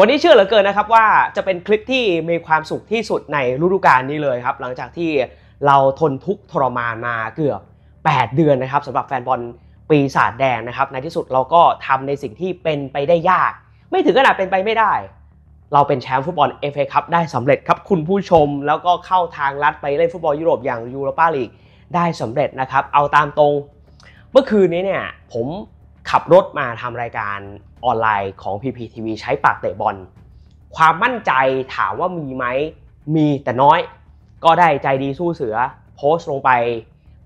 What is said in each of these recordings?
วันนี้เชื่อเหลือเกินนะครับว่าจะเป็นคลิปที่มีความสุขที่สุดในฤดูกาลนี้เลยครับ หลังจากที่เราทนทุกข์ทรมานมาเกือบ 8 เดือนนะครับสำหรับแฟนบอลปีศาจแดงนะครับในที่สุดเราก็ทำในสิ่งที่เป็นไปได้ยาก ไม่ถึงขนาดเป็นไปไม่ได้ เราเป็นแชมป์ฟุตบอลเอฟเอคัพได้สำเร็จครับคุณผู้ชม แล้วก็เข้าทางลัดไปเล่นฟุตบอลยุโรปอย่างยูโรปาลีกได้สำเร็จนะครับเอาตามตรง เมื่อคืนนี้เนี่ยผม ขับรถมาทำรายการออนไลน์ของ PPTV ใช้ปากเตะบอล ความมั่นใจถามว่ามีไหมมีแต่น้อย ก็ได้ใจดีสู้เสือ โพสต์ลงไป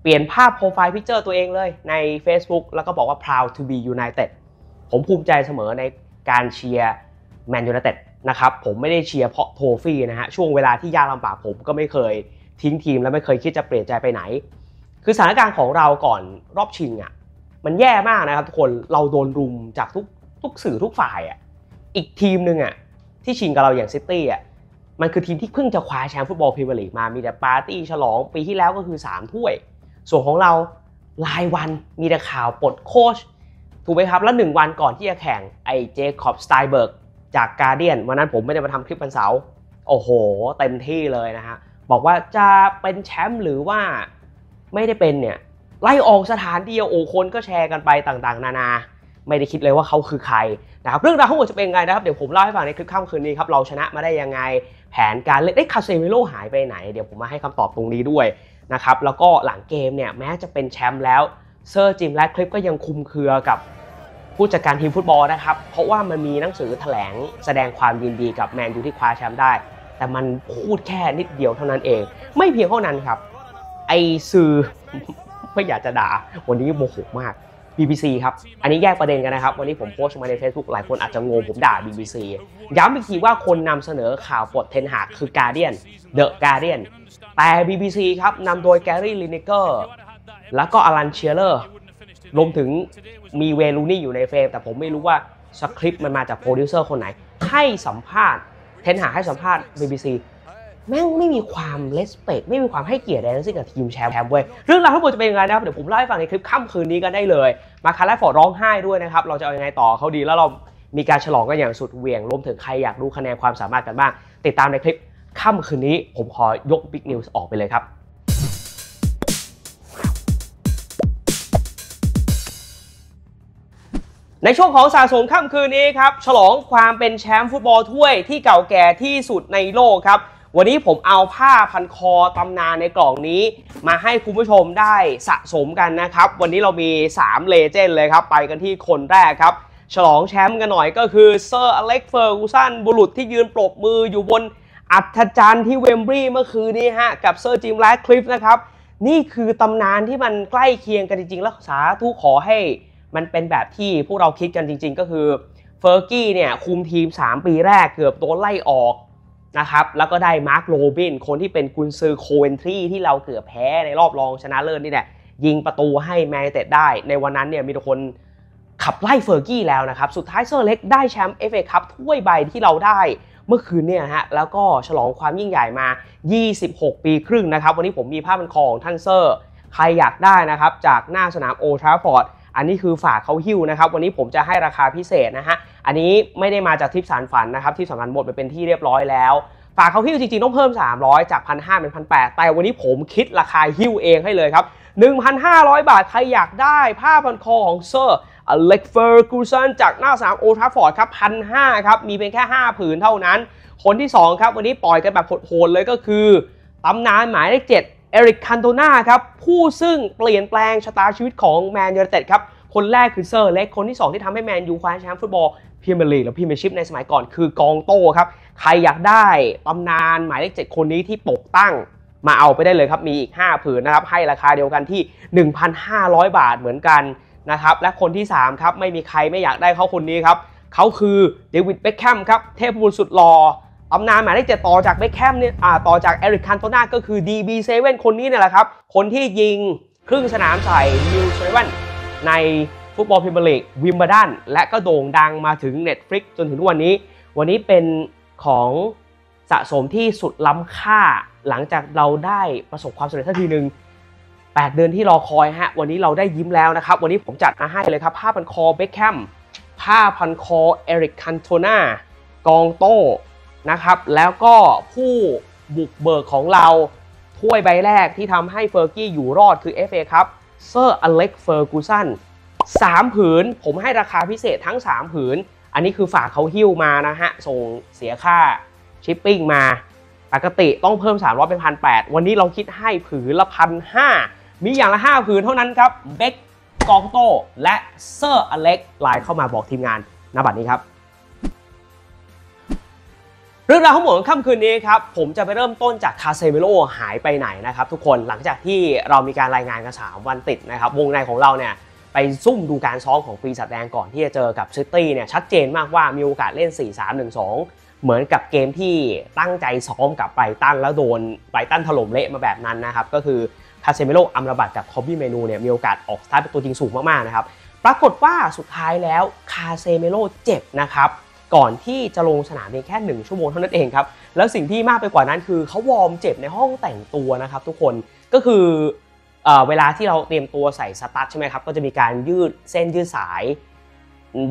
เปลี่ยนภาพ profile picture ตัวเองเลยใน Facebook แล้วก็บอกว่า proud to be United ผมภูมิใจเสมอในการเชียร์แมนยู i นเต็ดนะครับผมไม่ได้เชียร์เพราะ trophy นะฮะช่วงเวลาที่ยากลำบากผมก็ไม่เคยทิ้งทีมและไม่เคยคิดจะเปลี่ยนใจไปไหน คือสถานการณ์ของเราก่อนรอบชิงอะ มันแย่มากนะครับทุกคนเราโดนรุมจากทุกทุกสื่อทุกฝ่ายอะอีกทีมหนึ่งอะที่ชิงกับเราอย่างซิตี้อะมันคือทีมที่เพิ่งจะคว้าแชมป์ฟุตบอลพรีเมียร์ลีกมามีแต่ปาร์ตี้ฉลองปีที่แล้วก็คือ 3 ถ้วย ส่วนของเรารายวันมีแต่ข่าวปลดโค้ชถูกไหมครับแล้วหนึ่งวันก่อนที่จะแข่งไอ้เจคอบสไตเบิร์กจากการ์เดียนวันนั้นผมไม่ได้มาทำคลิปวันเสาร์โอ้โห เต็มที่เลยนะฮะบอกว่าจะเป็นแชมป์หรือว่าไม่ได้เป็นเนี่ย ไล่ออกสถานเดียวโอ้คนก็แชร์กันไปต่างๆ นานา ไม่ได้คิดเลยว่าเขาคือใครนะครับเรื่องราวทั้งหมดจะเป็นไงนะครับเดี๋ยวผมเล่าให้ฟังในคลิปค่ำคืนนี้ครับเราชนะมาได้ยังไง แผนการเล่นเอ้คาเซมิโร่หายไปไหน เดี๋ยวผมมาให้คำตอบตรงนี้ด้วยนะครับแล้วก็หลังเกมเนี่ยแม้จะเป็นแชมป์แล้วเซอร์จิมแรดคลิฟก็ยังคลุมเครือกับผู้จัดการทีมฟุตบอลนะครับ เพราะว่ามันมีหนังสือแถลงแสดงความยินดีกับแมนยูที่คว้าแชมป์ได้ แต่มันพูดแค่นิดเดียวเท่านั้นเอง ไม่เพียงเท่านั้นครับ ไอสื่อ ไม่อยากจะด่า วันนี้โมโหมาก BBC ครับ อันนี้แยกประเด็นกันนะครับ วันนี้ผมโพสต์มาใน Facebook หลายคนอาจจะงงผมด่า BBC ย้ำอีกทีว่าคนนำเสนอข่าวปลดเทนหากคือ Guardian The Guardian แต่ BBC ครับนำโดยแกรี่ลินเกอร์แล้วก็อลันเชียเลอร์รวมถึงมีเวย์นรูนี่ย์อยู่ในเฟรม แต่ผมไม่รู้ว่าสคริปต์มันมาจากโปรดิวเซอร์คนไหน ให้สัมภาษณ์ เทนฮากให้สัมภาษณ์ BBC แม่งไม่มีความ respect ไม่มีความให้เกียรติใดทั้งสิ้นกับทีมแชมป์เว้ยเรื่องราวทั้งหมดจะเป็นยังไงนะครับเดี๋ยวผมเล่าให้ฟังในคลิปค่ำคืนนี้กันได้เลย มาร์คัสแรชฟอร์ดร้องไห้ด้วยนะครับเราจะเอายังไงต่อเขาดีแล้วเรามีการฉลองกันอย่างสุดเหวี่ยงรวมถึงใครอยากรู้คะแนนความสามารถกันบ้าง ติดตามในคลิปค่ำคืนนี้ ผมขอยก big news ออกไปเลยครับในช่วงของสะสมค่ำคืนนี้ครับ ฉลองความเป็นแชมป์ฟุตบอลถ้วยที่เก่าแก่ที่สุดในโลกครับ วันนี้ผมเอาผ้าพันคอตำนานในกล่องนี้ มาให้คุณผู้ชมได้สะสมกันนะครับ วันนี้เรามี 3 legend เลยครับ ไปกันที่คนแรกครับ ฉลองแชมป์กันหน่อยก็คือเซอร์อเล็กเฟอร์กูสันบุรุษที่ยืนปรบมืออยู่บนอัฒจันทร์ที่เวมบลีย์เมื่อคืนนี้ฮะ กับเซอร์จิมแรดคลิฟนะครับ นี่คือตำนานที่มันใกล้เคียงกันจริงๆ แล้วสาธุขอให้มันเป็นแบบที่พวกเราคิดกันจริง ๆ ก็คือเฟอร์กี้เนี่ยคุมทีม 3 ปีแรกเกือบโดนไล่ออก นะครับแล้วก็ได้มาร์คโรบิน คนที่เป็นกุนซือโคเวนทรีที่เราเกือบแพ้ในรอบรองชนะเลิศนี่แหละยิงประตูให้แมนยูไนเต็ดได้ ในวันนั้นเนี่ยมีทุกคนขับไล่เฟอร์กี้แล้วนะครับ สุดท้ายเซอร์เล็กได้แชมป์เอฟเอคัพถ้วยใบที่เราได้เมื่อคืนเนี่ยฮะแล้วก็ฉลองความยิ่งใหญ่มา 26 ปีครึ่งนะครับ วันนี้ผมมีภาพเป็นของท่านเซอร์ ใครอยากได้นะครับ จากหน้าสนามโอลด์แทรฟฟอร์ด อันนี้คือฝากเขาหิ้วนะครับ วันนี้ผมจะให้ราคาพิเศษนะฮะ อันนี้ไม่ได้มาจากทริปสานฝันนะครับที่สำคัญหมดไปเป็นที่เรียบร้อยแล้ว ฝากเขาหิ้วจริงๆต้องเพิ่ม 300 จาก1,500เป็น1,800แต่วันนี้ผมคิดราคาหิ้วเองให้เลยครับ 1,500 บาทใครอยากได้ผ้าพันคอของเซอร์อเล็กเฟอร์กูสันจากหน้าสนามโอลด์แทรฟฟอร์ดครับ1,500ครับมีเพียงแค่ 5 ผืนเท่านั้น คนที่ 2 ครับ วันนี้ปล่อยกันแบบโหดๆเลยก็คือตำนานหมายเลข7 เอริกคันโตนาครับผู้ซึ่งเปลี่ยนแปลงชะตาชีวิตของแมนยูไนเต็ดครับคนแรกคือเซอร์เล็กคนที่ 2 ที่ทำให้แมนยูคว้าแชมป์ฟุตบอลพรีเมียร์ลีกหรือพรีเมียร์ชิพในสมัยก่อนคือกองโต้ครับ ใครอยากได้ตำนานหมายเลข7คนนี้ที่ปกตั้งมาเอาไปได้เลยครับ มีอีก 5 ผืนนะครับ ให้ราคาเดียวกันที่ 1,500 บาทเหมือนกันนะครับ และคนที่ 3 ครับ ไม่มีใครไม่อยากได้เขาคนนี้ครับ เขาคือเดวิดเบคแฮมครับ เทพบุตรสุดหล่อ ตำนานหมายเลขเจ็ดต่อจากเบคแฮมเนี่ยต่อจากเอริกคันโตนาก็คือ DB7 คนนี้เนี่ยแหละครับ คนที่ยิงครึ่งสนามใส่นีลซัลลิแวนในฟุตบอลพรีเมียร์ลีกวิมเบิลดันและก็โด่งดังมาถึง Netflix จนถึงวันนี้ วันนี้เป็นของสะสมที่สุดล้ำค่าหลังจากเราได้ประสบความสำเร็จทันทีหนึ่ง8 เดือนที่รอคอยฮะ วันนี้เราได้ยิ้มแล้วนะครับ วันนี้ผมจัดมาให้เลยครับ ผ้าพันคอเบคแฮมผ้าพันคอเอริกคันโทนากองโต้ นะครับ แล้วก็ผู้บุกเบิกของเราถ้วยใบแรกที่ทำให้เฟอร์กี้อยู่รอดคือ FA ครับเซอร์อเล็กเฟอร์กูสัน3ผืน ผมให้ราคาพิเศษทั้ง 3 ผืน อันนี้คือฝากเขาหิ้วมานะฮะ ส่งเสียค่าชิปปิ้งมา ปกติต้องเพิ่ม 300 เป็นพันแปดวันนี้เราคิดให้ผืนละพันห้ามีอย่างละ 5 ผืนเท่านั้นครับเบคกองโตและเซอร์อเล็กไลน์เข้ามาบอกทีมงานณบัดนี้ครับ เรื่องราวทั้งหมดของค่ำคืนนี้ครับผมจะไปเริ่มต้นจากคาเซมีโร่หายไปไหนนะครับทุกคนหลังจากที่เรามีการรายงานกัน3วันติดนะครับวงในของเราเนี่ยไปซุ่มดูการซ้อมของปีศาจแดงก่อนที่จะเจอกับซิตี้เนี่ยชัดเจนมากว่ามีโอกาสเล่น 4-3-1-2 เหมือนกับเกมที่ตั้งใจซ้อมกับไบรตันแล้วโดนไบรตันถล่มเละมาแบบนั้นนะครับก็คือคาเซมีโร่อัมราบัตกับคอบบี้เมนูเนี่ยมีโอกาสออกสตาร์ทเป็นตัวจริงสูงมากๆนะครับปรากฏว่าสุดท้ายแล้วคาเซมีโร่เจ็บนะครับ ก่อนที่จะลงสนามเพียงแค่ 1 ชั่วโมงเท่านั้นเองครับ แล้วสิ่งที่มากไปกว่านั้นคือเขาวอร์มเจ็บในห้องแต่งตัวนะครับทุกคนก็คือเวลาที่เราเตรียมตัวใส่สตั๊ดใช่ไหมครับก็จะมีการยืดเส้นยืดสาย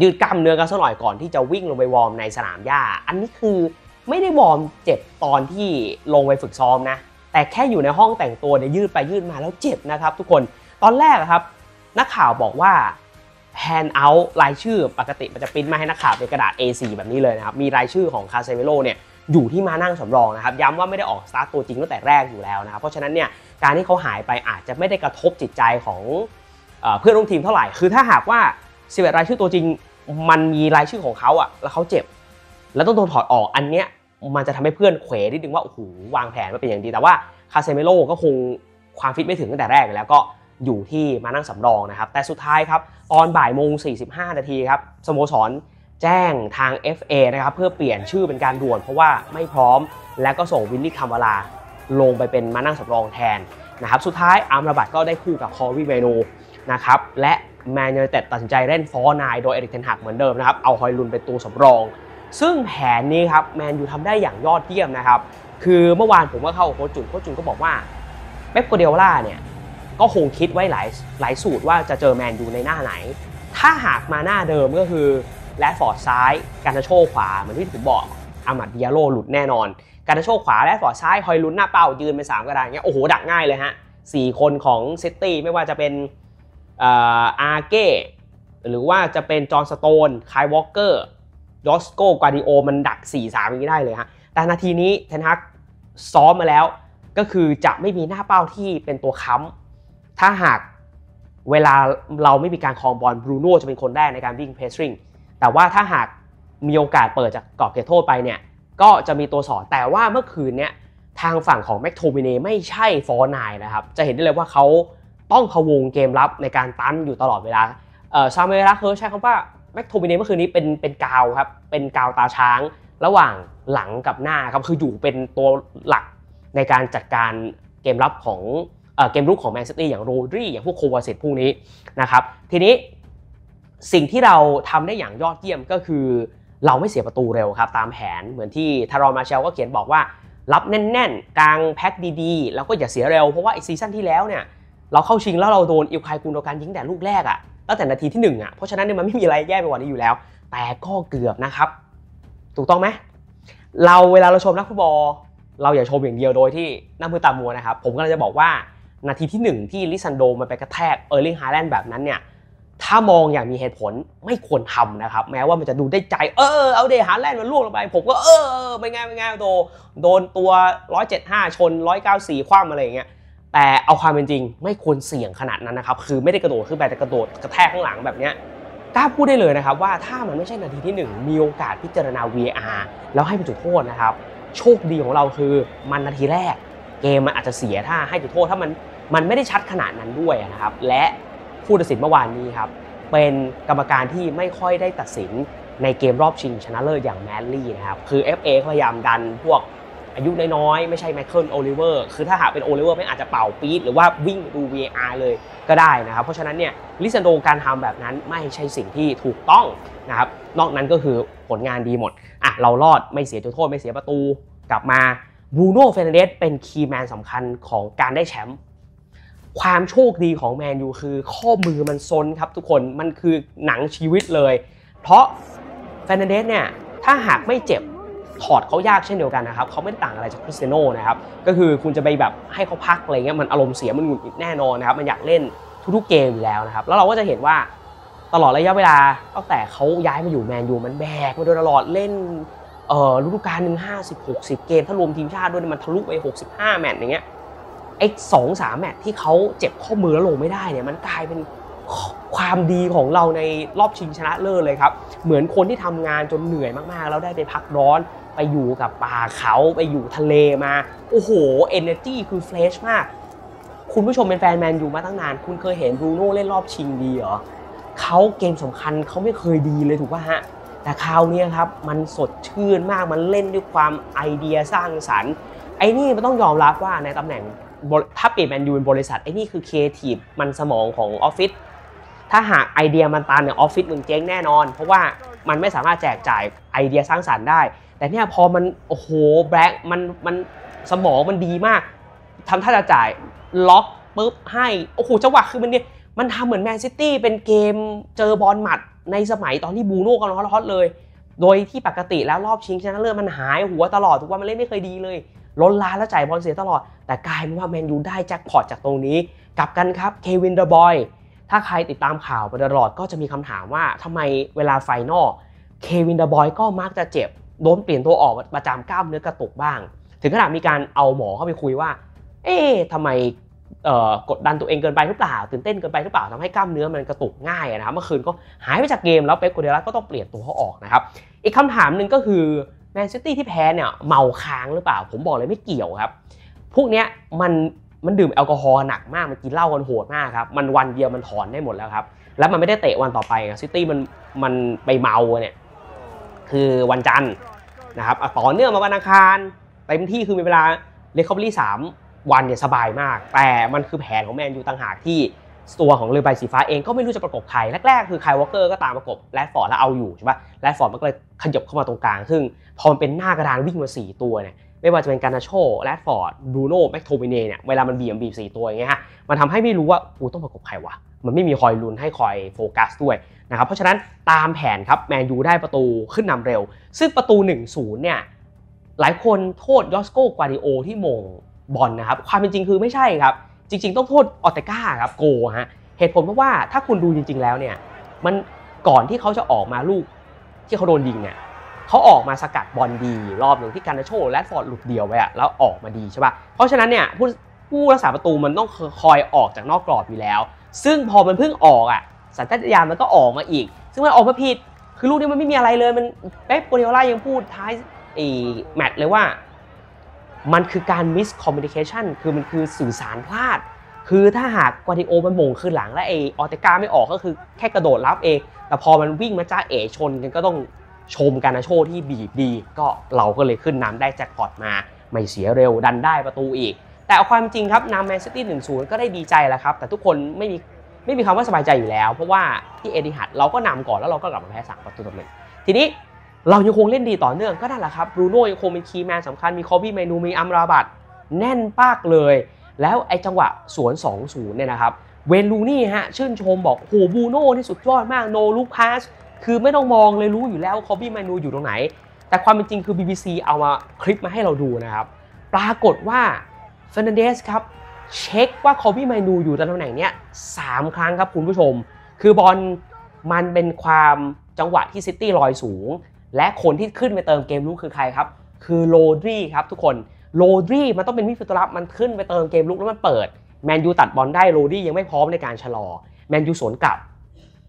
ยืดกล้ามเนื้อกันสักหน่อยก่อนที่จะวิ่งลงไปวอร์มในสนามหญ้า อันนี้คือไม่ได้วอร์มเจ็บตอนที่ลงไปฝึกซ้อมนะ แต่แค่อยู่ในห้องแต่งตัวเนี่ยยืดไปยืดมาแล้วเจ็บนะครับ ทุกคนตอนแรกครับ นักข่าวบอกว่า handout รายชื่อปกติมันจะปริ้นมาให้นักข่าวเป็นกระดาษ A4 แบบนี้เลยนะครับ มีรายชื่อของคาเซมีโร่เนี่ยอยู่ที่ม้านั่งสำรองนะครับ ย้ำว่าไม่ได้ออกสตาร์ตตัวจริงตั้งแต่แรกอยู่แล้วนะครับ เพราะฉะนั้นเนี่ยการที่เขาหายไปอาจจะไม่ได้กระทบจิตใจของเพื่อนร่วมทีมเท่าไหร่ คือถ้าหากว่า11รายชื่อตัวจริง มันมีรายชื่อของเขาอะแล้วเขาเจ็บ แล้วต้องโดนถอดออกอันเนี้ยมันจะทำให้เพื่อนเขวนิดนึงว่าโอ้โหวางแผนมาเป็นอย่างดีแต่ว่าคาเซมิโร่ก็คงความฟิตไม่ถึงตั้งแต่แรกแล้วก็ อยู่ที่ม้านั่งสำรองนะครับ แต่สุดท้ายครับตอนบ่ายโมง 45 นาทีครับสโมสรแจ้งทาง FA นะครับเพื่อเปลี่ยนชื่อเป็นการด่วน เพราะว่าไม่พร้อม และก็ส่งวิลลี่คัมบวาลาลงไปเป็นม้านั่งสำรองแทนนะครับสุดท้ายอาร์มระบัดก็ได้คู่กับค็อบบี้ไมนูนะครับและแมนยูไนเต็ดตัดสินใจเล่น false nine โดยเอริกเทนฮากเหมือนเดิมนะครับเอาฮอยลุนด์เป็นตัวสำรอง ซึ่งแผนนี้ครับแมนยูทำได้อย่างยอดเยี่ยมนะครับคือเมื่อวานผมก็เข้าโค้ชจุนโค้ชจุนก็บอกว่าเป๊ปกวาร์ดิโอล่าเนี่ย ก็คงคิดไว้หลายหลายสูตรว่าจะเจอแมนยูในหน้าไหน ถ้าหากมาหน้าเดิมก็คือแรชฟอร์ดซ้ายการ์นาโช่ขวาเหมือนที่ผมบอกอามัดดิยาโลหลุดแน่นอน การ์นาโช่ขวาแรชฟอร์ดซ้ายฮอยลุนด์หน้าเป้ายืนเป็นสามกระดานเงี้ยโอ้โหดักง่ายเลยฮะสี่คนของซิตี้ไม่ว่าจะเป็นอาร์เก้หรือว่าจะเป็นจอห์นสโตนส์ไคล์วอล์คเกอร์ยอสโก้กวาร์ดิโอลมันดัก 4-3อย่างนี้ได้เลยฮะ แต่นาทีนี้เทนฮากซ้อมมาแล้ว ก็คือจะไม่มีหน้าเป้าที่เป็นตัวค้ำ ถ้าหากเวลาเราไม่มีการครองบอลบรูโน่จะเป็นคนแรกในการวิ่ง pressing แต่ว่าถ้าหากมีโอกาสเปิดจากกรอบเขตโทษไปเนี่ยก็จะมีตัวสอดแต่ว่าเมื่อคืนเนี้ยทางฝั่งของแม็กโทมิเน่ไม่ใช่ false nine นะครับ จะเห็นได้เลยว่าเขาต้องพะวงเกมรับในการตันอยู่ตลอดเวลาเออซาเมราเคิร์ใช้คำว่าแม็กโทมิเน่เมื่อคืนนี้เป็นเป็นกาวครับ เป็นกาวตราช้างระหว่างหลังกับหน้าครับ คืออยู่เป็นตัวหลักในการจัดการเกมรับของ เกมรุกของแมนซิตี้อย่างโรดรีอย่างพวกโควาซิชพวกนี้นะครับทีนี้สิ่งที่เราทำได้อย่างยอดเยี่ยมก็คือ เราไม่เสียประตูเร็วครับ ตามแผนเหมือนที่ทารอมาเชลก็เขียนบอกว่า รับแน่น ๆ กลางแพ็คดีๆ แล้วก็อย่าเสียเร็วเพราะว่าไอ้ season ที่แล้วเนี่ยเราเข้าชิงแล้วเราโดนอิลคายกุนโดกันยิงแต่ลูกแรกอะตั้งแต่นาทีที่1อะเพราะฉะนั้นเนี่ยมันไม่มีอะไรแย่ไปกว่านี้อยู่แล้ว แต่ก็เกือบนะครับ ถูกต้องไหมเราเวลาเราชมนักฟุตบอลเราอย่าชมอย่างเดียวโดยที่หน้ามืดตามัวนะครับผมก็เลยจะบอกว่า นาทีที่ 1 ที่ลิซานโดรมันไปกระแทกเออร์ลิงฮาแลนด์แบบนั้นเนี่ยถ้ามองอย่างมีเหตุผลไม่ควรทำนะครับ แม้ว่ามันจะดูได้ใจ เออเอาเดฮาแลนด์มันล่วงลงไป ผมก็เออไม่ง่ายไม่ง่ายโดโดนตัว 175 ชน 194 คว่ำอะไรอย่างเงี้ยแต่เอาความเป็นจริงไม่ควรเสี่ยงขนาดนั้นนะครับ คือไม่ได้กระโดดขึ้นไปแต่กระโดดกระแทกข้างหลังแบบเนี้ยกล้าพูดได้เลยนะครับว่าถ้ามันไม่ใช่นาทีที่ 1 มีโอกาสพิจารณา VR แล้วให้เป็นจุดโทษนะครับ โชคดีของเราคือมันนาทีแรก เกมมันอาจจะเสียถ้าให้จุดโทษถ้ามันมันไม่ได้ชัดขนาดนั้นด้วยนะครับ และผู้ตัดสินเมื่อวานนี้ครับเป็นกรรมการที่ไม่ค่อยได้ตัดสินในเกมรอบชิงชนะเลิศอย่าง mainly นะครับคือ FA พยายามดันพวกอายุน้อยๆ ไม่ใช่ไมเคิลโอลิเวอร์คือถ้าหากเป็นโอลิเวอร์ไม่อาจจะเป่าปี๊ดหรือว่าวิ่งดู VAR เลยก็ได้นะครับ เพราะฉะนั้นเนี่ยลิซานโดรการทำแบบนั้นไม่ใช่สิ่งที่ถูกต้องนะครับ นอกนั้นก็คือผลงานดีหมดอะเรารอดไม่เสียจุดโทษไม่เสียประตูกลับมา บรูโน่เฟอร์นันเดสเป็น key man สำคัญของการได้แชมป์ความโชคดีของแมนยูคือข้อมือมันซ้นครับทุกคนมันคือหนังชีวิตเลย เพราะเฟอร์นันเดสเนี่ยถ้าหากไม่เจ็บถอดเขายากเช่นเดียวกันนะครับเขาไม่ต่างอะไรจากคริสเตียโนนะครับก็คือคุณจะไปแบบให้เขาพักอะไรเงี้ยมันอารมณ์เสียมันหงุดหงิดแน่นอนนะครับมันอยากเล่นทุกๆเกมอยู่แล้วนะครับแล้วเราก็จะเห็นว่าตลอดระยะเวลาตั้งแต่เขาย้ายมาอยู่แมนยูมันแบกมาโดยตลอดเล่น เอ่อฤดูกาลหนึ่งห้าสิบหกสิบเกมถ้ารวมทีมชาติด้วยมันทะลุไปหกสิบห้าแมตช์อย่างเงี้ยไอ้สองสามแมตช์ที่เขาเจ็บข้อมือแล้วลงไม่ได้เนี่ยมันกลายเป็นความดีของเราในรอบชิงชนะเลิศเลยครับ เหมือนคนที่ทำงานจนเหนื่อยมากๆ แล้วได้ไปพักร้อน ไปอยู่กับป่าเขาไปอยู่ทะเลมา โอ้โห energy คือ fresh มาก คุณผู้ชมเป็นแฟนแมนยูมาตั้งนาน คุณเคยเห็นบรูโน่เล่นรอบชิงดีเหรอเขาเกมสำคัญเขาไม่เคยดีเลยถูกป่ะฮะ แต่คราวนี้ครับมันสดชื่นมากมันเล่นด้วยความไอเดียสร้างสรรค์ ไอ้นี่มันต้องยอมรับว่าในตำแหน่งถ้าเปลี่ยนแมนยูเป็นบริษัทไอ้นี่คือครีเอทีฟมันสมองของออฟฟิศถ้าหากไอเดียมันตันเนี่ยออฟฟิศมึงเจ๊งแน่นอน เพราะว่ามันไม่สามารถแจกจ่ายไอเดียสร้างสรรค์ได้ แต่เนี่ยพอมันโอ้โหแบล็กมันมันสมองมันดีมากทำท่าจะจ่ายล็อกปุ๊บให้โอ้โหจังหวะคือมันเนี่ยมันทำเหมือนแมนซิตี้เป็นเกมเจอบอลหมัด ในสมัยตอนที่บรูโน่กำลังฮอตเลย โดยที่ปกติแล้วรอบชิงชนะเลิศมันหายหัวตลอดทุกวันมันเล่นไม่เคยดีเลยล้นล้านแล้วจ่ายบอลเสียตลอด แต่กลายเป็นว่าแมนยูได้แจ็คพอตจากตรงนี้ กลับกันครับเควินเดอบรอยน์ถ้าใครติดตามข่าวมาตลอดก็จะมีคำถามว่าทำไมเวลา final เควินเดอบรอยน์ก็มักจะเจ็บโดนเปลี่ยนตัวออกประจำกล้ามเนื้อกระตุกบ้าง ถึงขนาดมีการเอาหมอเข้าไปคุยว่า เอ๊ะทำไม กดดันตัวเองเกินไปหรือเปล่า ตื่นเต้นเกินไปหรือเปล่าทำให้กล้ามเนื้อมันกระตุกง่ายนะครับเมื่อคืนก็หายไปจากเกมแล้วเป๊ปกวาร์ดิโอล่าก็ต้องเปลี่ยนตัวเขาออกนะครับอีกคำถามหนึ่งก็คือแมนซิตี้ที่แพ้เนี่ยเมาค้างหรือเปล่า ผมบอกเลยไม่เกี่ยวครับพวกเนี้ยมันมันดื่มแอลกอฮอล์หนักมากมันกินเหล้ากันโหดมากครับมันวันเดียวมันถอนได้หมดแล้วครับแล้วมันไม่ได้เตะวันต่อไปซิตี้มันมันไปเมาเนี่ยคือวันจันทร์นะครับต่อเนื่องมาวันอังคารเต็มที่คือมีเวลา recovery สาม วันเนี่ยสบายมาก แต่มันคือแผนของแมนยูต่างหากที่ตัวของเรือใบสีฟ้าเองก็ไม่รู้จะประกบใครแรกๆคือไคลวอลเกอร์ก็ตามประกบแรดฟอร์ดแล้วเอาอยู่ใช่ปะแรดฟอร์ดมันก็เลยขยับเข้ามาตรงกลาง ซึ่งพอมันเป็นหน้ากระดานวิ่งมา 4 ตัวเนี่ยไม่ว่าจะเป็นการนาโชแรดฟอร์ดบรูโน่แม็กโทมิเน่เนี่ยเวลามันบีบบีบสี่ตัวอย่างเงี้ยฮะมันทำให้ไม่รู้ว่ากูต้องประกบใครวะมันไม่มีฮอยลุนด์ให้คอยโฟกัสด้วยนะครับเพราะฉะนั้นตามแผนครับแมนยูได้ประตูขึ้นนำเร็ว ซึ่งประตู 1-0เนี่ยหลายคนโทษยอสโกกวาดิโอที่มง บอลนะครับ ความเป็นจริงคือไม่ใช่ครับ จริง ๆ ต้องโทษออเตก้าครับโกฮะเหตุผลเพราะว่าถ้าคุณดูจริง ๆ แล้วเนี่ยมันก่อนที่เขาจะออกมาลูกที่เขาโดนยิงเนี่ยเขาออกมาสกัดบอลดี รอบหนึ่งที่การนาโชและฟอร์ดหลุดเดียวไว้อะแล้วออกมาดีใช่ป่ะเพราะฉะนั้นเนี่ยผู้ผู้รักษาประตูมันต้องคอยออกจากนอกกรอบอยู่แล้ว ซึ่งพอมันเพิ่งออกอะสัญชาตญาณมันก็ออกมาอีก ซึ่งมันออกมาผิดคือลูกนี้มันไม่มีอะไรเลยมันเป๊ปกวาร์ดิโอล่ายังพูดท้ายไอ้แมตช์เลยว่า มันคือการ miscommunication คือมันคือสื่อสารพลาด คือถ้าหากกวาร์ดิโอลมันโหม่งคืนหลังและไอออร์เตก้าไม่ออกก็คือแค่กระโดดรับเอง แต่พอมันวิ่งมาจ๊ะเอ๋ชนกันก็ต้องชมการ์นาโช่ที่บีบดี ก็เราก็เลยขึ้นนำได้แจ็คพอตมา ไม่เสียเร็วดันได้ประตูอีก แต่เอาความจริงครับนำแมนซิตี้หนึ่งศูนย์ก็ได้ดีใจแล้วครับ แต่ทุกคนไม่มีไม่มีคำว่าสบายใจอยู่แล้ว เพราะว่าที่เอติฮัดเราก็นำก่อนแล้วเราก็กลับมาแพ้สามประตูต่อหนึ่งทีนี้ เรายังคงเล่นดีต่อเนื่องก็นั่นแหละครับบรูโน่ยังคงเป็น key man สำคัญมีคอบี้เมนูมีอัมราบัตแน่นปากเลย แล้วไอ้จังหวะสวน 2-0 เนี่ยนะครับเวย์นรูนี่ย์ฮะชื่นชมบอกโหบรูโน่ที่สุดยอดมาก no look pass คือไม่ต้องมองเลยรู้อยู่แล้วคอบี้เมนูอยู่ตรงไหน แต่ความเป็นจริงคือ BBC เอามาคลิปมาให้เราดูนะครับ ปรากฏว่าเฟร์นันเดสครับเช็คว่าคอบี้เมนูอยู่ตำแหน่งเนี้ยสามครั้งครับคุณผู้ชม คือบอลมันเป็นความจังหวะที่ซิตี้ลอยสูง และคนที่ขึ้นไปเติมเกมรุกคือใครครับ คือโรดรีครับทุกคนโรดรีมันต้องเป็นมิดฟิลด์รับมันขึ้นไปเติมเกมรุกแล้วมันเปิดแมนยูตัดบอลได้โรดรียังไม่พร้อมในการชะลอแมนยูสวนกลับ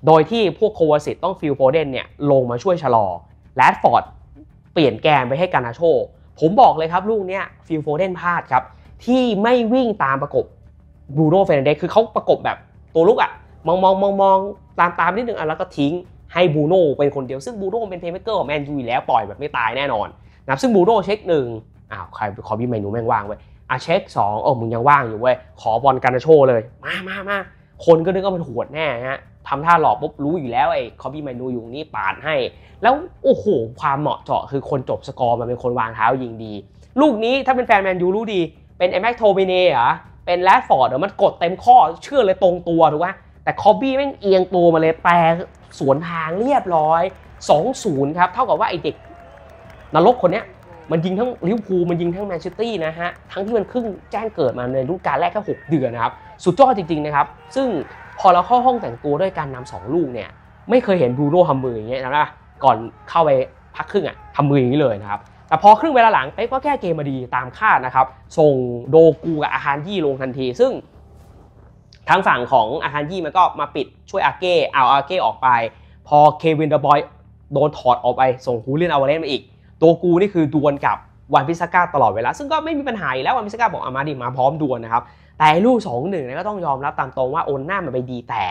โดยที่พวกโควาซิชต้องฟิลโฟเดนเนี่ยลงมาช่วยชะลอแรดฟอร์ดเปลี่ยนแกนไปให้การ์นาโช่ ผมบอกเลยครับลูกเนี้ยฟิลโฟเดนพลาดครับ ที่ไม่วิ่งตามประกบบรูโน่เฟร์นันเดสคือเขาประกบแบบตัวรุกอะมองมองมองมองตามตามนิดนึงอะแล้วก็ทิ้ง ให้บรูโน่เป็นคนเดียว ซึ่งบรูโน่เป็น playmaker ของแมนยูอยู่แล้วปล่อยแบบไม่ตายแน่นอนนะซึ่งบรูโน่เช็คหนึ่งอ้าวใครคอบี้เมนูแม่งว่างไว้อะเช็คสองโอ้มึงยังว่างอยู่เว้ยขอบอลการ์นาโช่เลยมามามาคนก็นึกว่ามันหวดแน่ฮะทำท่าหลอกปุ๊บรู้อยู่แล้วไอ้คอบี้เมนูอยู่นี่ปาดให้ แล้วโอ้โหความเหมาะเจาะคือคนจบสกอร์มันเป็นคนวางเท้ายิงดี ลูกนี้ถ้าเป็นแฟนแมนยูรู้ดี เป็นไอแม็คโทมิเนย์เหรอเป็นแรดฟอร์ดเดี๋ยวมันกดเต็มข้อเชื่อเลยตรงตัวถูกไหมแต่คอบี้แม่งเอียงตัวมาเลยแปร สวนทางเรียบร้อย 2-0 ครับ เท่ากับว่าไอเด็กนรกคนเนี้ยมันยิงทั้งลิเวอร์พูลมันยิงทั้งแมนเชสเตอร์นะฮะ ทั้งที่มันเพิ่งแจ้งเกิดมาในฤดูกาลแรกแค่6เดือนนะครับ สุดยอดจริง ๆ นะครับ ซึ่งพอเราเข้าห้องแต่งตัวด้วยการนำสองลูกเนี่ย ไม่เคยเห็นบรูโน่ทำมืออย่างเงี้ยนะก่อนเข้าไปพักครึ่งอะทำมืออย่างนี้เลยนะครับ แต่พอครึ่งเวลาหลังเป๊ปก็แก้เกมมาดีตามคาดนะครับ ส่งโดกูกับอาคานจีลงทันที ซึ่ง ทางฝั่งของอาคานจีมันก็มาปิดช่วยอาเก้เอาอาเก้ออกไป พอเควินเดอบรอยน์โดนถอดออกไปส่งฮูเลียนอัลวาเรซมาอีก โดกูนี่คือดวลกับวานบิสซาก้าตลอดเวลา ซึ่งก็ไม่มีปัญหาอยู่แล้ววานบิสซาก้าบอกเอามาดิมาพร้อมดวลนะครับ แต่ลูกสองหนึ่งก็ต้องยอมรับตามตรงว่าโอนาน่ามันไปดีแต่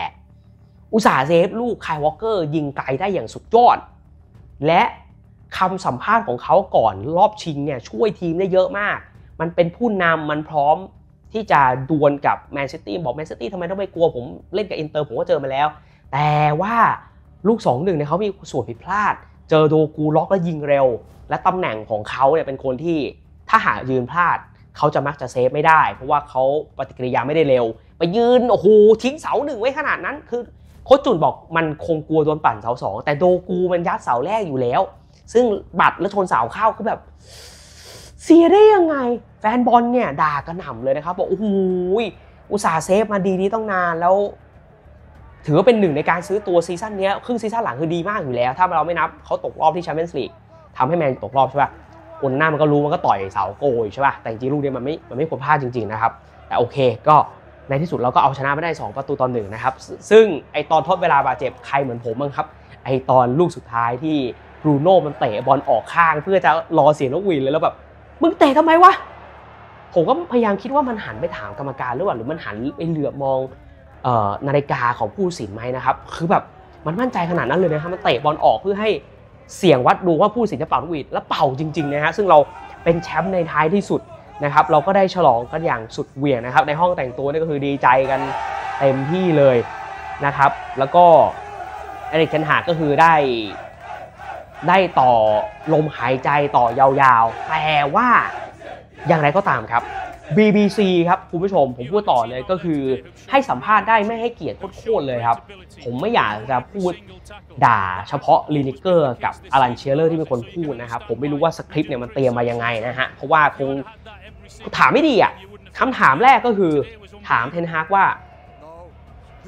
อุตส่าห์เซฟลูกไคล์วอล์คเกอร์ยิงไกลได้อย่างสุดยอด และคำสัมภาษณ์ของเขาก่อนรอบชิงเนี่ยช่วยทีมได้เยอะมาก มันเป็นผู้นำมันพร้อม ที่จะดวลกับแมนซิตี้บอกแมนซิตี้ทำไมต้องไปกลัวผมเล่นกับอินเตอร์ผมก็เจอมาแล้ว แต่ว่าลูก2หนึ่งเนี่ยเขามีส่วนผิดพลาด เจอโดกูล็อกแล้วยิงเร็ว และตำแหน่งของเขาเนี่ยเป็นคนที่ถ้าหากยืนพลาดเขาจะมักจะเซฟไม่ได้ เพราะว่าเขาปฏิกิริยาไม่ได้เร็ว ไปยืนโอ้โหทิ้งเสาหนึ่งไว้ขนาดนั้นคือโคจุนบอกมันคงกลัวโดนปั่นเสาสองแต่โดกูมันยัดเสาแรกอยู่แล้ว ซึ่งปัดแล้วชนเสาเข้าคือแบบ เสียได้ยังไง แฟนบอลเนี่ยด่ากระหน่ำเลยนะครับบอกโอ้โหอุตส่าห์เซฟมาดีนี้ต้องนานแล้ว ถือว่าเป็นหนึ่งในการซื้อตัวซีซั่นนี้ครึ่งซีซั่นหลังคือดีมากอยู่แล้ว ถ้าเราไม่นับเขาตกรอบที่แชมเปี้ยนส์ลีกทำให้แมนตกรอบใช่ป่ะโอนาน่ามันก็รู้มันก็ต่อยเสาโกลใช่ป่ะแต่จริงๆลูกเนี้ยมันไม่มันไม่ควรพลาดจริงๆนะครับแต่โอเคก็ในที่สุดเราก็เอาชนะมาได้ 2 ประตูต่อหนึ่งนะครับซซึ่งไอตอนทดเวลาบาดเจ็บใครเหมือนผมบ้างครับ ไอตอนลูกสุดท้ายที่บรูโน่มันเตะบอลออกข้าง เพื่อจะรอเสียงนกหวีดเลยแล้วแบบ มึงเตะทำไมวะผมก็พยายามคิดว่ามันหันไปถามกรรมการหรือเปล่าหรือมันหันไปเหลือบมองนาฬิกาของผู้สินไหมนะครับ คือแบบมันมั่นใจขนาดนั้นเลยนะครับมันเตะบอลออกเพื่อให้เสียงวัดดูว่าผู้สินจะเป่านกหวีดแล้วเป่าจริงๆนะฮะซึ่งเราเป็นแชมป์ในท้ายที่สุดนะครับ เราก็ได้ฉลองกันอย่างสุดเหวี่ยงนะครับ ในห้องแต่งตัวนี่ก็คือดีใจกันเต็มที่เลยนะครับ แล้วก็เอริกเทนหาก็คือได้ ได้ต่อลมหายใจต่อยาวๆ แต่ว่าอย่างไรก็ตามครับ BBC ครับคุณผู้ชมผมพูดต่อเลยก็คือให้สัมภาษณ์ได้ไม่ให้เกียรติโคตรๆเลยครับ ผมไม่อยากจะพูดด่าเฉพาะลินิเกอร์กับอลันเชียเรอร์ที่เป็นคนพูดนะครับ ผมไม่รู้ว่าสคริปต์เนี่ยมันเตรียมมายังไงนะฮะ เพราะว่าคงถามไม่ดีอะคำถามแรกก็คือถามเทนฮากว่า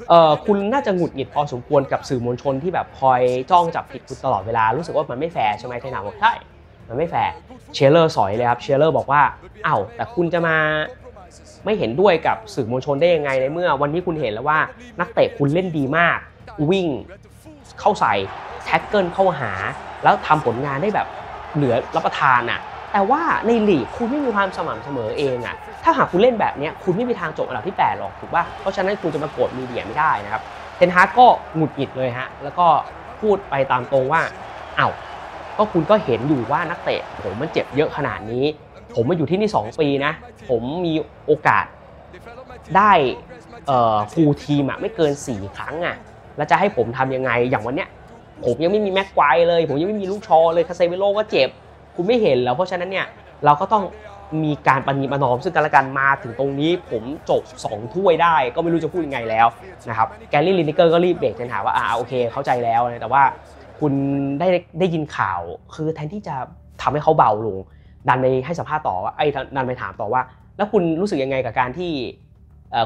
เอ่อคุณน่าจะหงุดหงิดพอสมควรกับสื่อมวลชนที่แบบคอยจ้องจับผิดคุณตลอดเวลา รู้สึกว่ามันไม่แฟร์ใช่ไหมเทนฮากบอกใช่มันไม่แฟร์เชียเรอร์สอยเลยครับเชียเรอร์บอกว่าอ้าวแต่คุณจะมาไม่เห็นด้วยกับสื่อมวลชนได้ยังไงในเมื่อ วันนี้คุณเห็นแล้วว่านักเตะคุณเล่นดีมาก วิ่งเข้าใส่ tackle เข้าหา แล้วทำผลงานได้แบบเหลือรับประทานอะ แต่ว่าในลีกคุณไม่มีความสม่ำเสมอเองอะถ้าหากคุณเล่นแบบนี้คุณไม่มีทางจบอันดับที่ 8 หรอกถูกป่ะเพราะฉะนั้นคุณจะมาโกรธ media ไม่ได้นะครับเทนฮากก็หงุดหงิดเลยฮะแล้วก็พูดไปตามตรงว่าอ้าวก็คุณก็เห็นอยู่ว่านักเตะผมมันเจ็บเยอะขนาดนี้ ผมมาอยู่ที่นี่ 2 ปีนะ ผมมีโอกาสได้ full team อะไม่เกิน 4 ครั้งอะแล้วจะให้ผมทำยังไงอย่างวันเนี้ยผมยังไม่มีแม็กไกวร์เลย ผมยังไม่มีลุคชอว์เลยคาเซมิโร่ก็เจ็บ คุณไม่เห็นแล้วเพราะฉะนั้นเนี่ยเราก็ต้องมีการประนีประนอมซึ่งกันและกันมาถึงตรงนี้ผมจบ 2 ถ้วยได้ก็ไม่รู้จะพูดยังไงแล้วนะครับแกลลี่ลินนิเกอร์ก็รีบเบรกเทนหาว่าอ่าโอเคเข้าใจแล้วแต่ว่าคุณได้ได้ยินข่าวคือแทนที่จะทำให้เขาเบาลง ดันไปให้สัมภาษณ์ต่อว่าไอ้ดันไปถามต่อว่า แล้วคุณรู้สึกยังไงกับการที่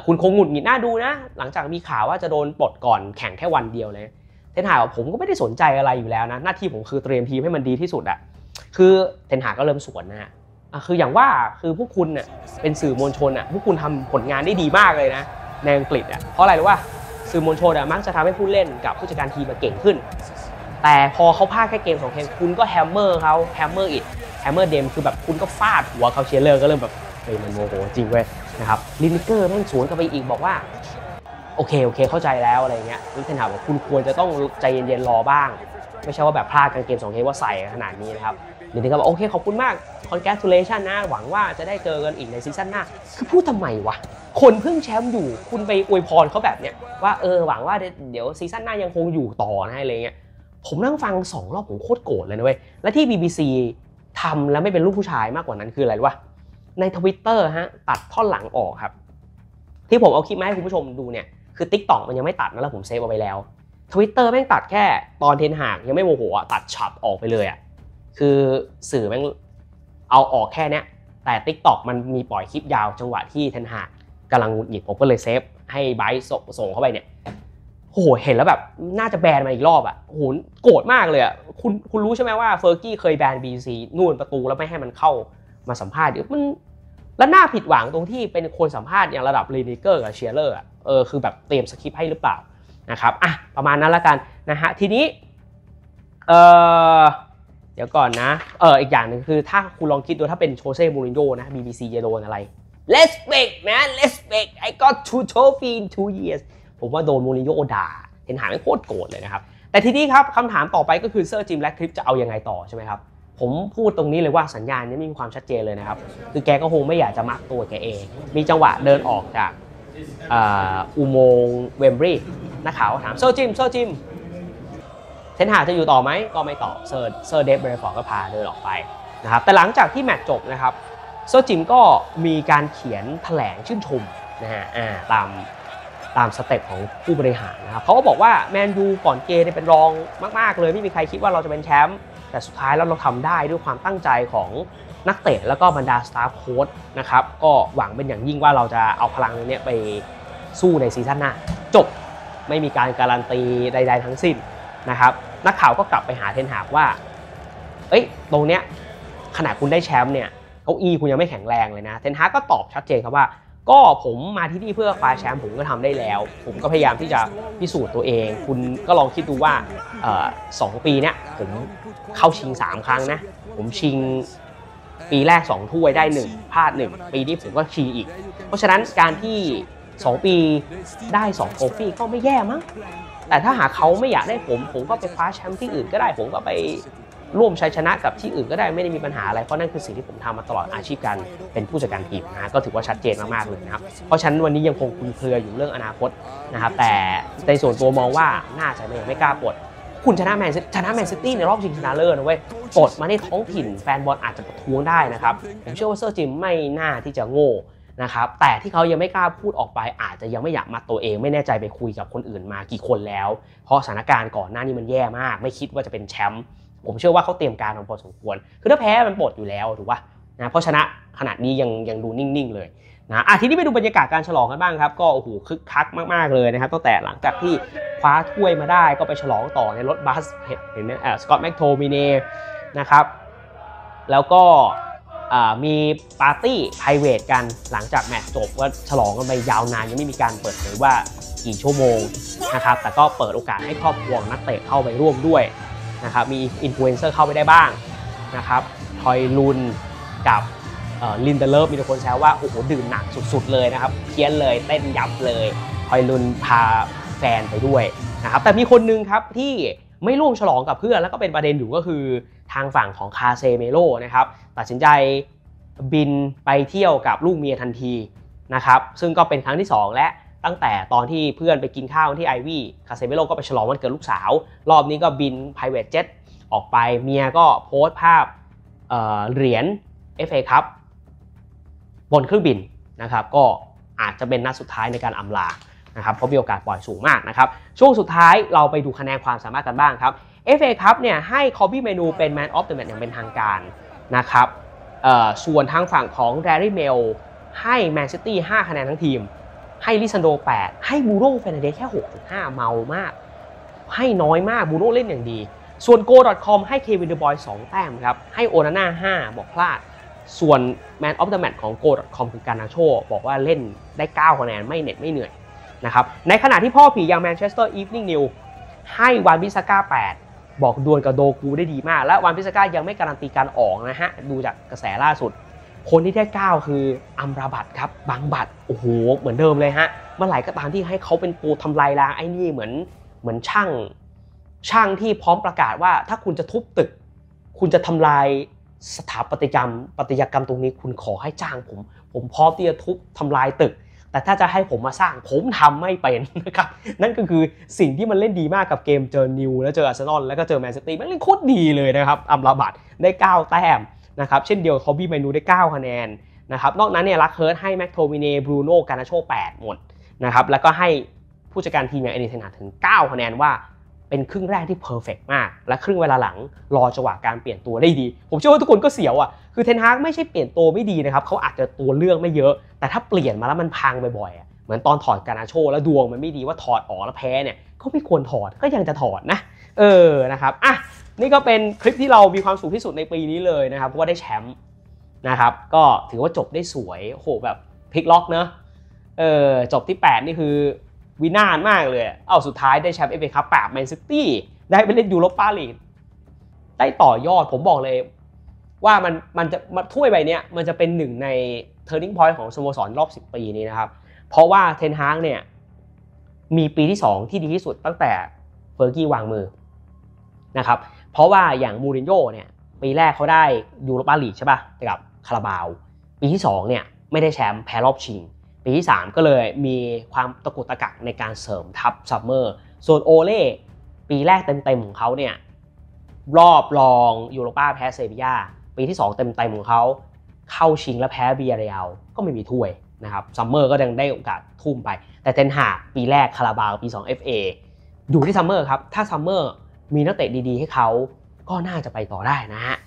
คุณคงหงุดหงิดหน้าดูนะ หลังจากมีข่าวว่าจะโดนปลดก่อนแข่งแค่วันเดียวเลยเทนหากบอกผมก็ไม่ได้สนใจอะไรอยู่แล้วนะหน้าที่ผมคือเตรียมทีมให้มันดีที่สุดอะ คือเทนหาก็เริ่มสวนนะฮะคืออย่างว่าคือพวกคุณเน่ยเป็นสื่อมวลชนอะพวกคุณทำผลงานได้ดีมากเลยนะในอังกฤษอะเพราะอะไรรู้ว่าสื่อมวลชนอะมักจะทำให้ผู้เล่นกับผู้จัดการทีมมาเก่งขึ้น แต่พอเขาพลาดแค่เกมสองเกมคุณก็ hammer เขา hammer อีก hammer them คือแบบคุณก็ฟาดหัวเขาเชียร์เลอร์ก็เริ่มแบบเฮ้ยมันโมโหจริงเว้ยนะครับลินิเกอร์แม่งสวนกลับไปอีกบอกว่าโอเคโอเคเข้าใจแล้วอะไรเงี้ยนี่เทนฮากบอกคุณควรจะต้องใจเย็นๆรอบ้าง ไม่ใช่ว่าแบบพลาดกันเกมสองเกมว่าใส่ขนาดนี้นะครับเดี๋ยวนี้ก็บอกโอเคขอบคุณมาก congratulation นะ หวังว่าจะได้เจอกันอีกในซีซั่นหน้า คือพูดทำไมวะ คนเพิ่งแชมป์อยู่ คุณไปอวยพรเขาแบบเนี้ยว่าเออหวังว่าเดี๋ยวซีซั่นหน้ายังคงอยู่ต่อนะอะไรเงี้ยผมนั่งฟังสองรอบผมโคตรโกรธเลยนะเว้ย และที่ BBC ทำแล้วไม่เป็นลูกผู้ชายมากกว่านั้นคืออะไรรู้ปะในทวิตเตอร์ฮะตัดท่อนหลังออกครับ ที่ผมเอาคลิปมาให้คุณผู้ชมดูเนี่ยคือ TikTok มันยังไม่ตัดนะแล้วผมเซฟเอาไว้แล้ว ทวิตเตอร์แม่งตัดแค่ตอนเทนฮากยังไม่โมโหอะตัดช็อตออกไปเลยอะคือสื่อแม่งเอาออกแค่เนี้ยแต่ TikTok มันมีปล่อยคลิปยาวจังหวะที่เทนฮากกำลังหงุดหงิดผมก็เลยเซฟให้ไบร์ส่งเข้าไปเนี่ยโอ้โหเห็นแล้วแบบน่าจะแบนมาอีกรอบอะโอ้โหโกรธมากเลยอะคุณคุณรู้ใช่ไหมว่าเฟอร์กี้เคยแบน BBC นู่นประตูแล้วไม่ให้มันเข้ามาสัมภาษณ์เดี๋ยวมันแล้วน่าผิดหวังตรงที่เป็นคนสัมภาษณ์อย่างระดับลินิเกอร์กับเชียร์เลอร์อะเออคือแบบเตรียมสคริปต์ให้หรือเปล่า นะครับอะประมาณนั้นละกันนะฮะทีนี้เออเดี๋ยวก่อนนะเอออีกอย่างหนึ่งคือถ้าคุณลองคิดดูถ้าเป็นโชเซ่มูรินโญ่นะ BBC จะโดนอะไร Respect man Respect I got two trophy in two years ผมว่าโดนมูรินโญ่ด่าเห็นหางโคตรโกรธเลยนะครับ แต่ทีนี้ครับคำถามต่อไปก็คือเซอร์จิมแรตคลิฟฟ์จะเอายังไงต่อใช่ไหมครับผมพูดตรงนี้เลยว่าสัญญาณนี้ไม่มีความชัดเจนเลยนะครับ คือแกก็คงไม่อยากจะมัดตัวแกเอง มีจังหวะเดินออกจาก อุโมงค์เวมบลีย์นักข่าวก็ถามเซอร์จิมเซอร์จิมเทนฮากจะอยู่ต่อไหมก็ไม่ต่อเซอร์เซอร์เดฟเบรลส์ฟอร์ดก็พาเดินออกไปนะครับแต่หลังจากที่แมตช์จบนะครับเซอร์จิมก็มีการเขียนแถลงชื่นชมนะฮะตามตามสเต็ปของผู้บริหารนะครับเขาก็บอกว่าแมนยูก่อนเกมเป็นรองมาก ๆ เลยไม่มีใครคิดว่าเราจะเป็นแชมป์แต่สุดท้ายแล้วเราทำได้ด้วยความตั้งใจของ นักเตะแล้วก็บรรดาสตาฟโค้ชนะครับก็หวังเป็นอย่างยิ่งว่าเราจะเอาพลังนี้ไปสู้ในซีซั่นหน้า จบไม่มีการการันตีใด ๆ ทั้งสิ้นนะครับนักข่าวก็กลับไปหาเทนหากว่า เอ้ยตรงเนี้ยขนาดคุณได้แชมป์เนี่ยเก้าอี้คุณยังไม่แข็งแรงเลยนะ เทนฮากก็ตอบชัดเจนครับว่า ก็ผมมาที่นี่เพื่อคว้าแชมป์ผมก็ทำได้แล้ว ผมก็พยายามที่จะพิสูจน์ตัวเอง คุณก็ลองคิดดูว่าสองปีเนี้ยผมเข้าชิง 3 ครั้งนะ ผมชิง ปีแรก 2 ถ้วยได้ 1พลาด 1 ปีนี้ผมก็ชิงอีก เพราะฉะนั้นการที่ 2 ปีได้2โทฟี่ก็ไม่แย่มั้งแต่ถ้าหากเขาไม่อยากได้ผม ผมก็ไปคว้าแชมป์ที่อื่นก็ได้ผมก็ไปร่วมชัยชนะกับที่อื่นก็ได้ไม่ได้มีปัญหาอะไร เพราะนั่นคือสิ่งที่ผมทำมาตลอดอาชีพการเป็นผู้จัดการทีมนะก็ถือว่าชัดเจนมากๆเลยนะครับ เพราะฉะนั้นวันนี้ยังคงคุยเครืออยู่เรื่องอนาคตนะครับแต่ในส่วนตัวมองว่าน่าจะไม่ไม่กล้าปลด คุณชนะแมนชนะแมนซิตี้ในรอบชิงชนะเลิศนะเว้ยปลดมาในท้องถิ่นแฟนบอลอาจจะประท้วงได้นะครับ ผมเชื่อว่าเซอร์จิมไม่น่าที่จะโง่นะครับแต่ที่เขายังไม่กล้าพูดออกไป อาจจะยังไม่อยากมาตัวเอง ไม่แน่ใจไปคุยกับคนอื่นมากี่คนแล้ว เพราะสถานการณ์ก่อนหน้านี้มันแย่มาก ไม่คิดว่าจะเป็นแชมป์ผมเชื่อว่าเขาเตรียมการมาพอสมควร คือถ้าแพ้มันปลดอยู่แล้วถูกป่ะนะเพราะชนะขนาดนี้ยังยังดูนิ่งๆเลย นะอะทีนี้ไปดูบรรยากาศการฉลองกันบ้างครับ ก็โอ้โหคึกคักมากๆเลยนะครับตั้งแต่หลังจากที่คว้าถ้วยมาได้ก็ไปฉลองต่อในรถบัสเห็นไหมอ่าสกอตแม็กโทมิเน่นะครับ แล้วก็มีปาร์ตี้ไพรเวทกันหลังจากแมตช์จบก็ฉลองกันไปยาวนาน ยังไม่มีการเปิดเผยว่ากี่ชั่วโมงนะครับ แต่ก็เปิดโอกาสให้ครอบครัวนักเตะเข้าไปร่วมด้วยนะครับ มีอินฟลูเอนเซอร์เข้าไปได้บ้างนะครับฮอยลุนด์กับ ลินเดเลิฟมีทุกคนแซวว่า โอ้โห ดื่มหนักสุดๆเลยนะครับเพี้ยนเลยเต้นยับเลยฮอยลุนด์พาแฟนไปด้วยนะครับแต่มีคนนึงครับที่ไม่ร่วมฉลองกับเพื่อนแล้วก็เป็นประเด็นอยู่ก็คือทางฝั่งของคาเซมีโร่นะครับตัดสินใจบินไปเที่ยวกับลูกเมียทันทีนะครับซึ่งก็เป็นครั้งที่ 2 และตั้งแต่ตอนที่เพื่อนไปกินข้าวที่ไอวี่คาเซมีโร่ก็ไปฉลองวันเกิดลูกสาว รอบนี้ก็บิน private jet ออกไปเมียก็โพสต์ภาพเหรียญ FA ครับ บนเครื่องบินนะครับก็อาจจะเป็นนัดสุดท้ายในการอำลานะครับเพราะมีโอกาสปล่อยสูงมากนะครับช่วงสุดท้ายเราไปดูคะแนนความสามารถกันบ้างครับ FA ครับเนี่ยให้คอบี้เมนูเป็น Man of the Match อย่างเป็นทางการนะครับส่วนทางฝั่งของเดลี่เมลให้แมนซิตี้5คะแนนทั้งทีม ให้ลิซันโด 8 ให้บรูโน่เฟอร์นันเดสแค่ 6.5 เมามาก ให้น้อยมากบรูโน่เล่นอย่างดี ส่วน goal.com ให้เควินเดอบรอยน์ 2 แต้มครับ ให้โอนาน่า 5 บอกพลาด ส่วน Man of the Match ของ goal.com คือการ์นาโช่บอกว่าเล่นได้ 9 คะแนนไม่เหน็ดไม่เหนื่อยนะครับในขณะที่พ่อผีอย่างแมนเชสเตอร์อีฟนิ่งนิวให้วานบิสก้า 8 บอกดวลกับโดกูได้ดีมาก และวานบิสก้ายังไม่การันตีการออกนะฮะ ดูจากกระแสล่าสุด คนที่ได้ 9 คืออัมราบัตครับบางบัตโอ้โห เหมือนเดิมเลยฮะ เมื่อไหร่ก็ตามที่ให้เขาเป็นปูทำลายล้างไอ้นี่เหมือนเหมือนช่างช่างที่พร้อมประกาศว่าถ้าคุณจะทุบตึก คุณจะทำลาย สถาปัตยกรรมปฏิยกรรมตรงนี้คุณขอให้จ้างผม ผมพร้อมที่จะทุบทำลายตึก แต่ถ้าจะให้ผมมาสร้างผมทำไม่เป็นนะครับนั่นก็คือสิ่งที่มันเล่นดีมากกับเกมเจอนิวแล้วเจออาร์เซนอลแล้วก็เจอแมนซิตี้มันเล่นโคตรดีเลยนะครับอัมราบัตได้ 9 แต้มนะครับเช่นเดียวคอบี้เมนูได้ 9 คะแนนนะครับนอกนั้นเนี่ยลักเฮิร์ตให้แม็กโทมิเน่บรูโน่การ์นาโช่8หมดนะครับแล้วก็ให้ผู้จัดการทีมอย่างเอริกเทนฮากถึง 9 คะแนนว่า เป็นครึ่งแรกที่ perfect มาก และครึ่งเวลาหลังรอจังหวะการเปลี่ยนตัวได้ดี ผมเชื่อว่าทุกคนก็เสียวอะ คือเทนฮากไม่ใช่เปลี่ยนตัวไม่ดีนะครับเขาอาจจะตัวเลือกไม่เยอะ แต่ถ้าเปลี่ยนมาแล้วมันพังบ่อยๆเหมือนตอนถอดการ์นาโช่แล้วดวงมันไม่ดีว่าถอดออกแล้วแพ้เนี่ยก็ไม่ควรถอดก็ยังจะถอดนะ เออนะครับอะนี่ก็เป็นคลิปที่เรามีความสุขที่สุดในปีนี้เลยนะครับเพราะว่าได้แชมป์นะครับ ก็ถือว่าจบได้สวยโอ้โหแบบพลิกล็อกเนอะเออจบที่ 8 นี่คือ วินาศมากเลย เอาสุดท้ายได้แชมป์เอฟเอคัพปราบแมนซิตี้ ได้ไปเล่นยูโรปาลีก ได้ต่อยอดผมบอกเลย ว่ามันมันจะมาถ้วยใบนี้มันจะเป็นหนึ่งใน turning point ของสโมสรรอบ 10 ปีนี้นะครับ เพราะว่าเทนฮากเนี่ยมีปีที่ 2 ที่ดีที่สุดตั้งแต่เฟอร์กี้วางมือนะครับ เพราะว่าอย่างมูรินโญ่เนี่ยปีแรกเขาได้ยูโรปาลีกใช่ป่ะกับคาราบาว ปีที่2เนี่ยไม่ได้แชมป์แพ้รอบชิง ปีที่ 3 ก็เลยมีความตะกุตะกักในการเสริมทัพซัมเมอร์ส่วนโอเล่ปีแรกเต็มๆของเขาเนี่ยรอบรองยูโรป้าแพ้เซบียาปีที่ 2 เต็มๆของเขาเข้าชิงและแพ้บียาร์เรอัลก็ไม่มีถ้วยนะครับซัมเมอร์ก็ยังได้โอกาสทุ่มไป แต่เทนฮากปีแรกคาราบาวปี 2 FA อยู่ที่ซัมเมอร์ครับ ถ้าซัมเมอร์มีนักเตะดีๆ ให้เขาก็น่าจะไปต่อได้นะฮะ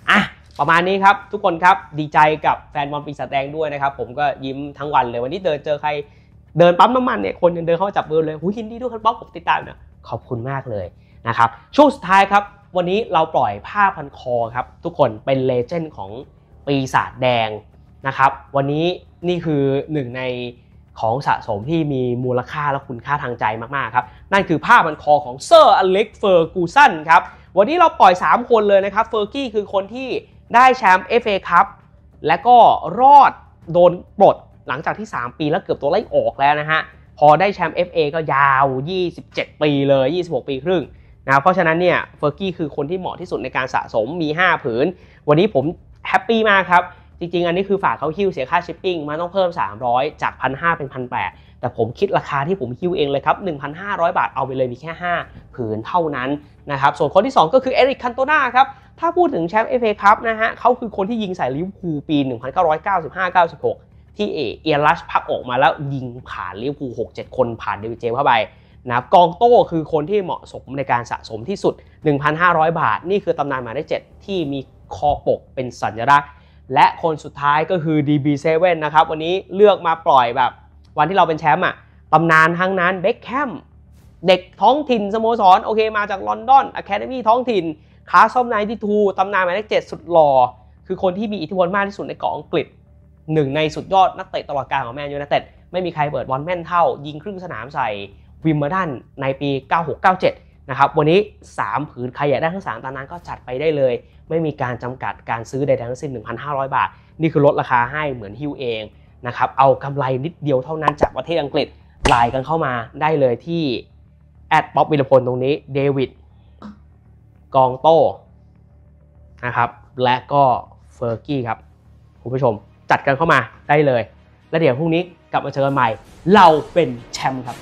ประมาณนี้ครับ ทุกคนครับดีใจกับแฟนบอลปีศาจแดงด้วยนะครับ ผมก็ยิ้มทั้งวันเลยวันนี้เดินเจอใครเดินปั๊มน้ำมันเนี่ยคนยังเดินเข้ามาจับมือเลยหูยินดีด้วยครับป๊อปผมติดตามนะขอบคุณมากเลยนะครับช่วงสุดท้ายครับ วันนี้เราปล่อยผ้าพันคอครับ ทุกคนเป็น legend ของปีศาจแดงนะครับ วันนี้นี่คือหนึ่งในของสะสมที่มีมูลค่าและคุณค่าทางใจมากๆครับ นั่นคือผ้าพันคอของเซอร์อเล็กเฟอร์กูสันครับ วันนี้เราปล่อย 3 คนเลยนะครับ เฟอร์กี้คือคนที่ ได้แชมป์ FA ครับและก็รอดโดนปลดหลังจากที่ 3 ปีแล้วเกือบตัวไล่ออกแล้วนะฮะ พอได้แชมป์ FA ก็ยาว 27 ปีเลย 26 ปีครึ่งนะเพราะฉะนั้นเนี่ยเฟอร์กี้คือคนที่เหมาะที่สุดในการสะสมมี 5 ผืน วันนี้ผมแฮปปี้มากครับ จริง ๆ อันนี้คือฝากเขาฮิ้วเสียค่าชิปปิ้งมันต้องเพิ่ม 300 จาก 1,500 เป็น 1,800 แต่ผมคิดราคาที่ผมฮิ้วเองเลยครับ 1,500 บาทเอาไปเลยมีแค่ 5 ผืนเท่านั้นนะครับส่วนคนที่ 2 ก็คือเอริกคันโตนาครับถ้าพูดถึงแชมป์เอฟเอคัพนะฮะเขาคือคนที่ยิงใส่ลิเวอร์พูลปี 1995-96 ที่เอียน รัชปัดออกมาแล้วยิงผ่านลิเวอร์พูล6-7 คนผ่านเดวิดเจมส์เข้าไปนะครับกองโต้คือคนที่เหมาะสมในการสะสมที่สุด 1,500 บาท นี่คือตำนานหมายเลข7ที่มีคอปกเป็นสัญลักษณ์ และคนสุดท้ายก็คือ DB7 นะครับ วันนี้เลือกมาปล่อยแบบ วันที่เราเป็นแชมป์อะตำนานทั้งนั้นเบ็คแคมเด็กท้องถิ่นสโมสรโอเคมาจากลอนดอนอะคาเดมี่ท้องถิ่น Class of Ninety-Two ตำนานหมายเลข7สุดหล่อคือคนที่มีอิทธิพลมากที่สุดในเกาะอังกฤษหนึ่งในสุดยอดนักเตะตลอดกาลของแมนยูไนเต็ดไม่มีใครเปิดบอลแม่นเท่า ยิงครึ่งสนามใส่วิมเบลดันในปี 96-97 นะครับ วันนี้ 3 ผืนใครอยากได้ทั้ง 3ตำนานก็จัดไปได้เลย ไม่มีการจำกัดการซื้อใดทั้งสิ้น 1,500 บาท นี่คือลดราคาให้เหมือนหิ้วเอง นะครับเอากำไรนิดเดียวเท่านั้นจากประเทศอังกฤษไลน์กันเข้ามาได้เลยที่แอดป๊อปวิรพลตรงนี้เดวิดกองโต้นะครับและก็เฟอร์กี้ครับคุณผู้ชมจัดกันเข้ามาได้เลย แล้วเดี๋ยวพรุ่งนี้กลับมาเจอกันใหม่ เราเป็นแชมป์ครับ